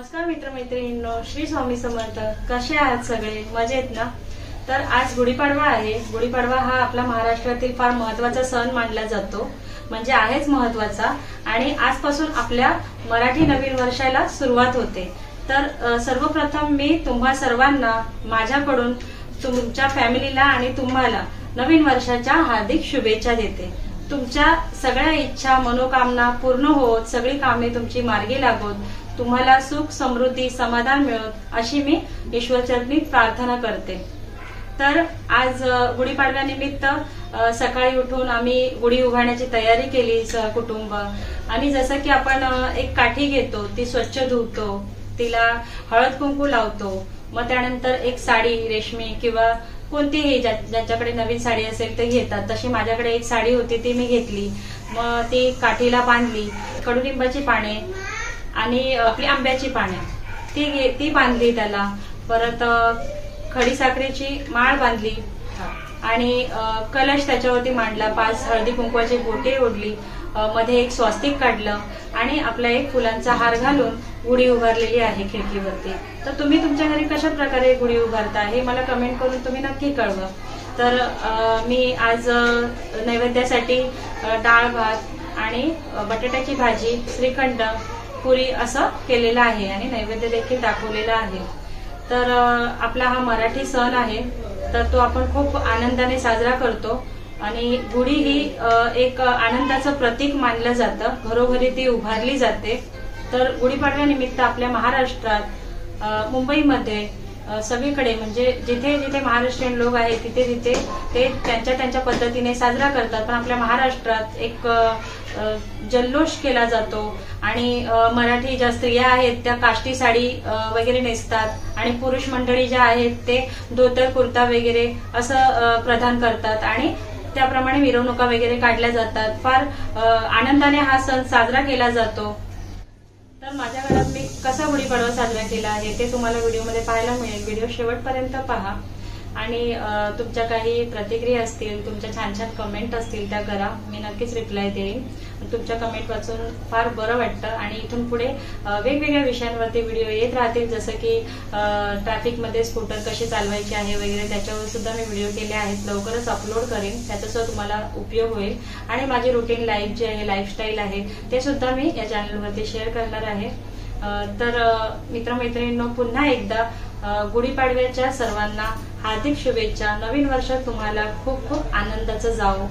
नमस्कार मित्रमैत्रिणींनो श्री स्वामी समर्थ. कसे आहात सगळे? मजेत ना? तर आज गुढीपाडवा आहे. गुढीपाडवा हा आपला महाराष्ट्रातील फार महत्त्वाचा सण मानला जातो. म्हणजे आहेच महत्त्वाचा आणि आजपासून आपल्या मराठी नवीन वर्षाला सुरुवात होते. तर सर्वप्रथम मी तुम्हा सर्वांना माझ्याकडून तुमच्या फॅमिलीला आणि तुम्हाला नवीन वर्षाच्या हार्दिक शुभेच्छा देते. तुमच्या सगळ्या इच्छा मनोकामना पूर्ण होत सगळी कामे तुमची मार्गी लागोत. तुम्हाला सुख समृद्धी समाधान मिळत अशी मी ईश्वरचरणी प्रार्थना करते. तर आज गुढीपाडव्यानिमित्त सकाळी उठून आम्ही गुढी उभारण्याची तयारी केली कुटुंब. आणि जसं की आपण एक काठी घेतो ती स्वच्छ धुतो तिला हळद कुंकू लावतो मग त्यानंतर एक साडी रेशमी किंवा कोणतीही ज्या- ज्यांच्याकडे नवीन साडी असेल ते घेतात. तशी माझ्याकडे एक साडी होती ती मी घेतली. मग ती काठीला बांधली कडुलिंबाची पाने आणि आपली आंब्याची पाने. ती घे- ती बांधली त्याला. परत खडीसाखरेची माळ बांधली. आणि कलश त्याच्यावरती मांडला. पाच हळदी कुंकवाची बोटे ओढली. मध्ये एक स्वास्तिक काढलं. आणि आपला एक फुलांचा हार घालून गुढी उभारलेली आहे खिडकीवरती. तर तुम्ही तुमच्या घरी कशा प्रकारे गुढी उभारता हे मला कमेंट करून तुम्ही नक्की कळवा. तर मी आज नैवेद्यासाठी डाळ भात आणि बटाट्याची भाजी श्रीखंड पुरी असं केलेलं आहे आणि नैवेद्य देखील दाखवलेला आहे. तर आपला हा मराठी सण आहे तर तो आपण खूप आनंदाने साजरा करतो. आणि गुढी ही एक आनंदाचं प्रतीक मानलं जातं. घरोघरी ती उभारली जाते. तर गुढीपाडव्यानिमित्त आपल्या महाराष्ट्रात मुंबईमध्ये सगळीकडे म्हणजे जिथे जिथे महाराष्ट्रीयन लोक आहेत तिथे तिथे ते त्यांच्या त्यांच्या पद्धतीने साजरा करतात. पण आपल्या महाराष्ट्रात एक जल्लोष केला जातो आणि मराठी ज्या स्त्रिया आहेत त्या काष्टी साडी वगैरे नेसतात आणि पुरुष मंडळी ज्या आहेत ते धोतर कुर्ता वगैरे असं प्रदान करतात आणि त्याप्रमाणे मिरवणुका वगैरे काढल्या जातात. फार आनंदाने हा सण साजरा केला जातो. तर माझ्या घरात मी कसा गुढीपाडवा साजरा केला आहे ते तुम्हाला व्हिडिओमध्ये पाहायला मिळेल. व्हिडिओ शेवटपर्यंत पहा. आणि तुमच्या काही प्रतिक्रिया असतील तुमच्या छान छान कमेंट असतील त्या करा. मी नक्कीच रिप्लाय देईन. तुमच्या कमेंट वाचून फार बरं वाटतं. आणि इथून पुढे वेगवेगळ्या विषयांवरती व्हिडिओ येत राहतील. जसं की ट्रॅफिकमध्ये स्कूटर कशी चालवायची आहे वगैरे त्याच्यावर सुद्धा मी व्हिडिओ केले आहेत. लवकरच अपलोड करेन. त्याचासुद्धा तुम्हाला उपयोग होईल. आणि माझी रुटीन लाईफ जे आहे लाईफस्टाईल आहे ते सुद्धा मी या चॅनलवरती शेअर करणार आहे. तर मित्रमैत्रिणींनो पुन्हा एकदा गुढीपाडव्याच्या सर्वांना हार्दिक शुभेच्छा. नवीन वर्षात तुम्हाला खूप खूप आनंदाचं जावो.